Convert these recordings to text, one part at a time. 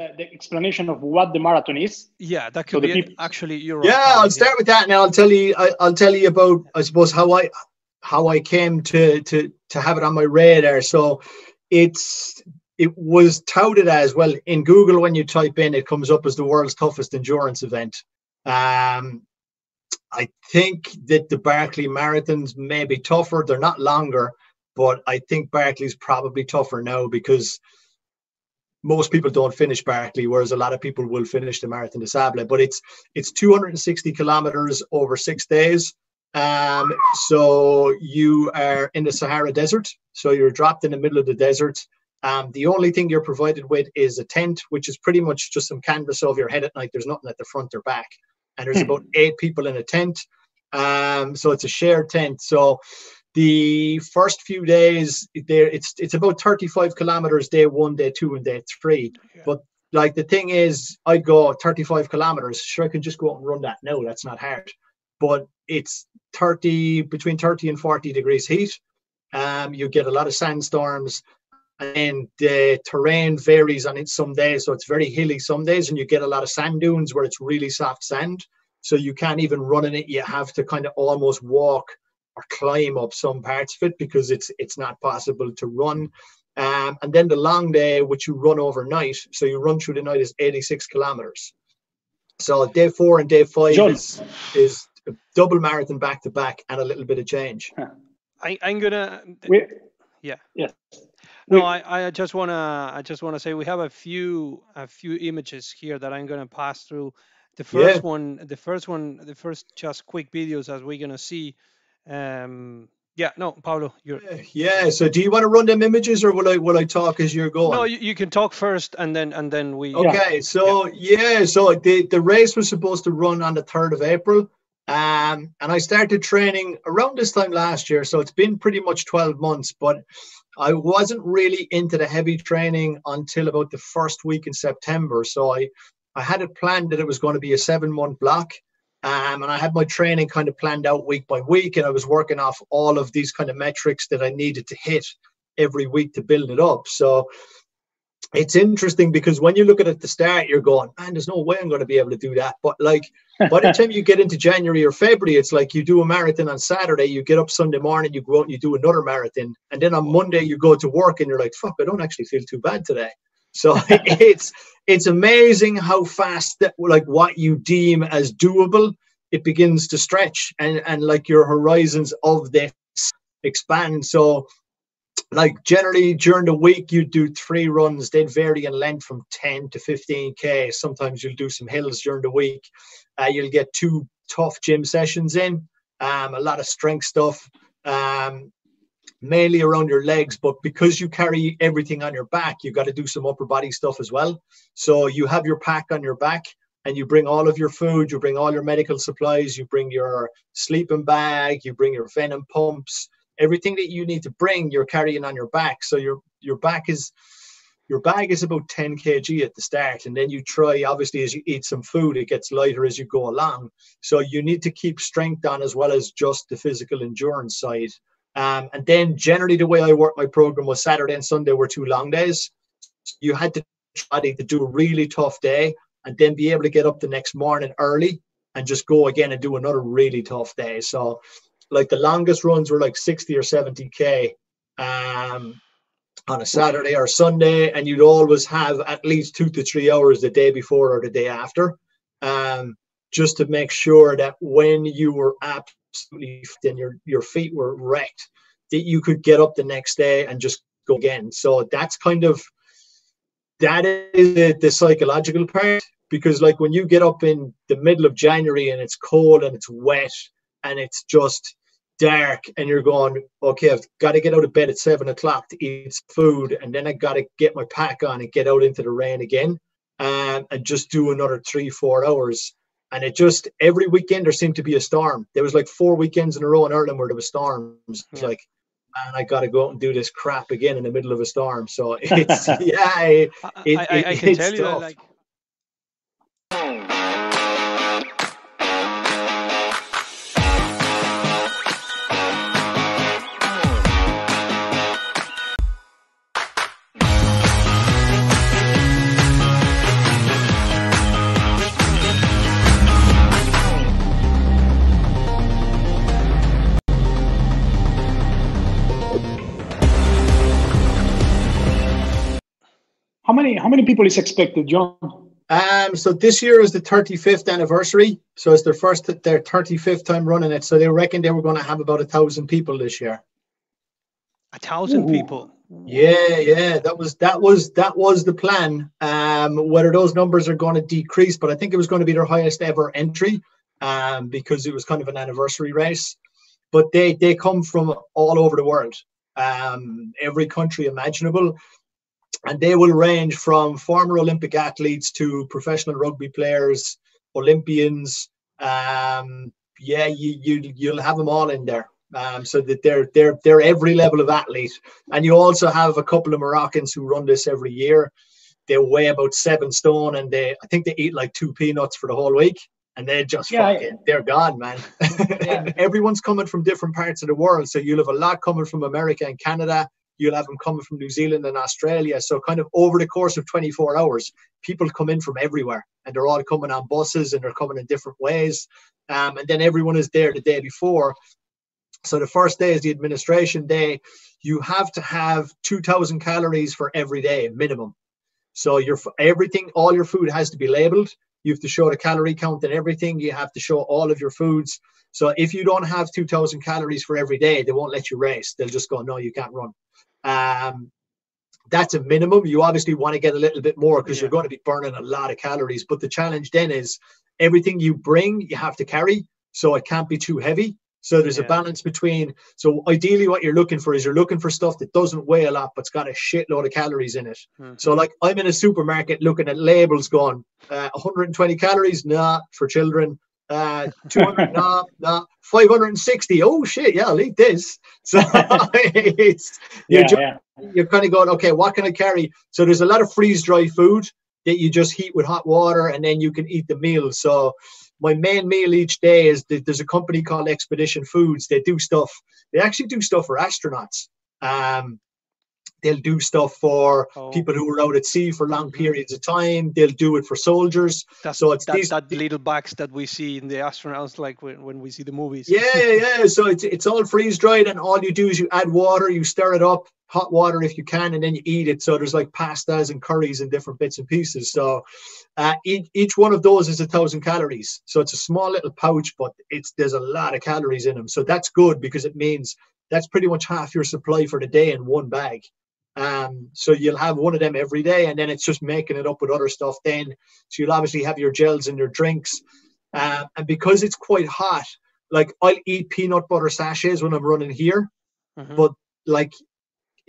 the, the, explanation of what the marathon is? Yeah, that could so be people... actually. You're yeah, I'll start with that, and I'll tell you. I, will tell you about, I suppose, how I how I came to to to have it on my radar. So, it's it was touted as well in Google when you type in, it comes up as the world's toughest endurance event. Um, I think that the Barkley marathons may be tougher. They're not longer, but I think Barkley's probably tougher now because most people don't finish Barkley, whereas a lot of people will finish the Marathon des Sables. But it's it's 260 kilometers over six days. Um, so you are in the Sahara Desert. So you're dropped in the middle of the desert. Um, the only thing you're provided with is a tent, which is pretty much just some canvas over your head at night. There's nothing at the front or back, and there's hmm. about eight people in a tent. Um, so it's a shared tent. So the first few days there it's it's about 35 kilometers day one day two and day three. Yeah. but like the thing is i go 35 kilometers sure i can just go out and run that no that's not hard. But it's 30 between 30 and 40 degrees heat. Um you get a lot of sandstorms and the terrain varies on it some days so it's very hilly some days and you get a lot of sand dunes where it's really soft sand. So you can't even run in it you have to kind of almost walk or climb up some parts of it because it's it's not possible to run. Um, and then the long day, which you run overnight, so you run through the night, is 86 kilometers. So day four and day five is, is a double marathon back to back and a little bit of change. I, am gonna. We, yeah. Yeah. No, I, I just wanna I just wanna say we have a few a few images here that I'm gonna pass through. The first yeah. one, the first one, the first just quick videos as we're gonna see um, yeah, no, Paulo, you're. Yeah. So, do you want to run them images, or will I will I talk as you're going? No, you, you can talk first, and then and then we. Okay. Yeah. So yeah. yeah. So the the race was supposed to run on the third of April, um, and I started training around this time last year. So it's been pretty much twelve months, but I wasn't really into the heavy training until about the first week in September. So I I had it planned that it was going to be a seven month block. Um, and I had my training kind of planned out week by week, and I was working off all of these kind of metrics that I needed to hit every week to build it up. So it's interesting because when you look at it at the start, you're going, man, there's no way I'm going to be able to do that. But like by the time you get into January or February, it's like you do a marathon on Saturday, you get up Sunday morning, you go out and you do another marathon. And then on Monday, you go to work and you're like, fuck, I don't actually feel too bad today. So it's it's amazing how fast that like what you deem as doable it begins to stretch and and like your horizons of this expand. So like generally during the week you do three runs they'd vary in length from 10 to 15k sometimes you'll do some hills during the week. Uh, you'll get two tough gym sessions in um, a lot of strength stuff. Um, mainly around your legs, but because you carry everything on your back, you've got to do some upper body stuff as well. So you have your pack on your back and you bring all of your food, you bring all your medical supplies, you bring your sleeping bag, you bring your venom pumps, everything that you need to bring, you're carrying on your back. So your your back is your bag is about 10 kg at the start and then you try obviously as you eat some food it gets lighter as you go along so you need to keep strength on as well as just the physical endurance side um, and then generally the way I worked my program was Saturday and Sunday were two long days. You had to try to do a really tough day and then be able to get up the next morning early and just go again and do another really tough day. So like the longest runs were like 60 or 70k um, on a Saturday or Sunday, and you'd always have at least two to three hours the day before or the day after, um, just to make sure that when you were at absolutely and your your feet were wrecked that you could get up the next day and just go again. So that's kind of that is the, the psychological part because like when you get up in the middle of january and it's cold and it's wet and it's just dark and you're going okay i've got to get out of bed at seven o'clock to eat food and then i got to get my pack on and get out into the rain again um, and just do another three four hours and it just every weekend there seemed to be a storm. There was like four weekends in a row in Ireland where there was storms. It's yeah. like, man, I got to go out and do this crap again in the middle of a storm. So it's yeah, it, it, I, I, I can tell you that, like many how many people is expected, John? Um, so this year is the 35th anniversary. So it's their first, their 35th time running it. So they reckon they were going to have about a thousand people this year. A thousand Ooh. people. Yeah, yeah, that was that was that was the plan. Um, whether those numbers are going to decrease, but I think it was going to be their highest ever entry, um, because it was kind of an anniversary race. But they they come from all over the world, um, every country imaginable and they will range from former Olympic athletes to professional rugby players, Olympians. Um, yeah, you, you you'll have them all in there. Um, so that they're they're they're every level of athlete, and you also have a couple of Moroccans who run this every year. They weigh about seven stone, and they I think they eat like two peanuts for the whole week, and they're just yeah, fucking, they're gone, man. Yeah. everyone's coming from different parts of the world, so you'll have a lot coming from America and Canada, you'll have them coming from New Zealand and Australia. So, kind of over the course of 24 hours, people come in from everywhere and they're all coming on buses and they're coming in different ways. Um, and then everyone is there the day before. So, the first day is the administration day. You have to have 2,000 calories for every day minimum. So, your everything, all your food has to be labeled. You have to show the calorie count and everything. You have to show all of your foods. So if you don't have 2,000 calories for every day, they won't let you race. They'll just go, no, you can't run. Um, that's a minimum. You obviously want to get a little bit more because yeah. you're going to be burning a lot of calories. But the challenge then is everything you bring, you have to carry. So it can't be too heavy. So there's yeah. a balance between. So ideally, what you're looking for is you're looking for stuff that doesn't weigh a lot, but's got a shitload of calories in it. Mm-hmm. So like I'm in a supermarket looking at labels, going uh, 120 calories, nah, for children. Uh, 200, nah, nah, 560. Oh shit, yeah, I'll this. So it's you're, yeah, just, yeah. you're kind of going, okay, what can I carry? So there's a lot of freeze dried food that you just heat with hot water and then you can eat the meal. So my main meal each day is there's a company called Expedition Foods. They do stuff. They actually do stuff for astronauts. Um, They'll do stuff for oh. people who are out at sea for long mm-hmm. periods of time. They'll do it for soldiers. That's, so it's that, these, that little box that we see in the astronauts, like when, when we see the movies. Yeah, yeah. So it's it's all freeze dried, and all you do is you add water, you stir it up, hot water if you can, and then you eat it. So there's like pastas and curries and different bits and pieces. So uh, each, each one of those is a thousand calories. So it's a small little pouch, but it's there's a lot of calories in them. So that's good because it means that's pretty much half your supply for the day in one bag. Um, so you'll have one of them every day, and then it's just making it up with other stuff. Then, so you'll obviously have your gels and your drinks, uh, and because it's quite hot, like I'll eat peanut butter sachets when I'm running here, mm-hmm. but like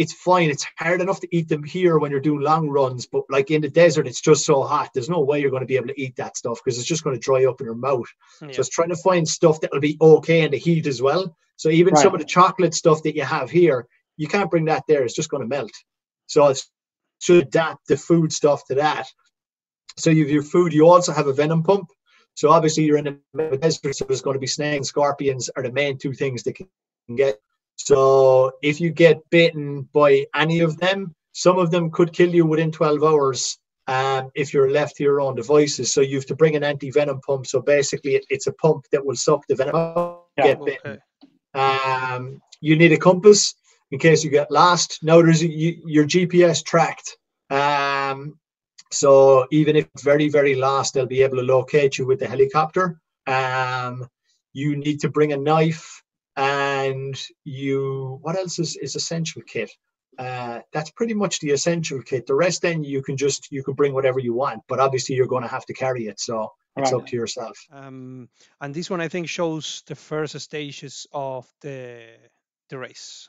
it's fine. It's hard enough to eat them here when you're doing long runs, but like in the desert, it's just so hot. There's no way you're going to be able to eat that stuff because it's just going to dry up in your mouth. Yeah. So it's trying to find stuff that'll be okay in the heat as well. So even right. some of the chocolate stuff that you have here, you can't bring that there. It's just going to melt. So it's should adapt the food stuff to that. So you have your food. You also have a venom pump. So obviously you're in the desert, so there's going to be snakes, scorpions are the main two things that can get. So if you get bitten by any of them, some of them could kill you within 12 hours um, if you're left to your own devices. So you have to bring an anti-venom pump. So basically, it, it's a pump that will suck the venom. Yeah, get bitten. Um, you need a compass in case you get lost. Now there's you, your GPS tracked. Um, so even if very, very lost, they'll be able to locate you with the helicopter. Um, you need to bring a knife and you, what else is, is essential kit? Uh, that's pretty much the essential kit. The rest, then you can just you can bring whatever you want, but obviously you're going to have to carry it. So it's right. up to yourself. Um, and this one I think shows the first stages of the the race.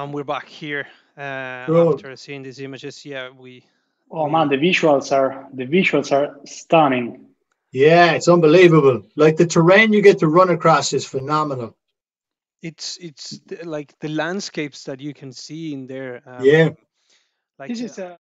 And we're back here uh, cool. after seeing these images. Yeah, we. Oh man, the visuals are the visuals are stunning. Yeah, it's unbelievable. Like the terrain you get to run across is phenomenal. It's it's like the landscapes that you can see in there. Um, yeah. Like this is uh,